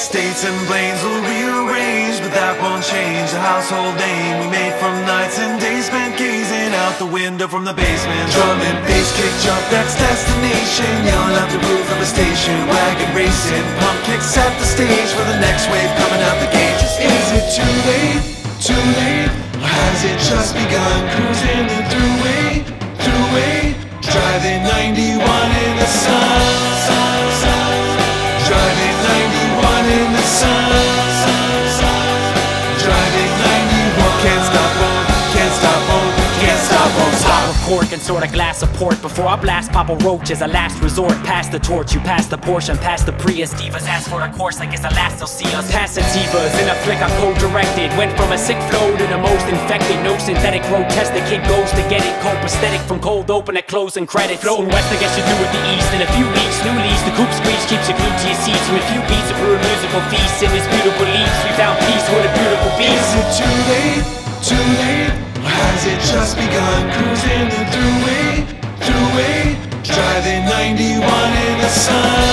Estates and planes will rearrange, but that won't change the household name we made from nights and days spent gazing out the window from the basement. Drum and bass kick jump, that's destination. Yelling out the roof of a station, wagon racing, pump kicks set the stage for the next wave coming out the gate. Is it too late? Too late? Or has it just begun? Cruising cork and sort of glass of port Before I blast pop a roach as a last resort. Pass the torch, you pass the and pass the Prius. Divas ask for a course, I guess the last they'll see us. Passing divas in a flick I co-directed. Went from a sick flow to the most infected. No synthetic grotesque, the kid goes to get it. Copacetic from cold open to closing credit Floating west, I guess you do with the east. In a few weeks, new leads, the coupe screech Keeps you glued to your seats. With a few beats A brew a musical feast in this beautiful leaves. We found peace with a beautiful beast. Is it too late? Too late? Has it just begun? Cruising the throughway, throughway, driving 91 in the sun.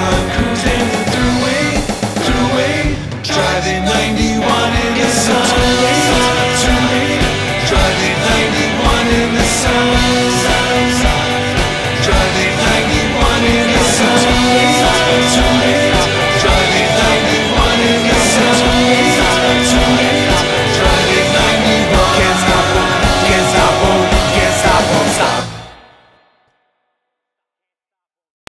I'm